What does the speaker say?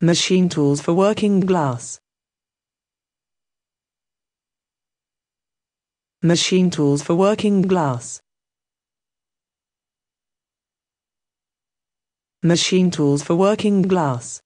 Machine tools for working glass. Machine tools for working glass. Machine tools for working glass.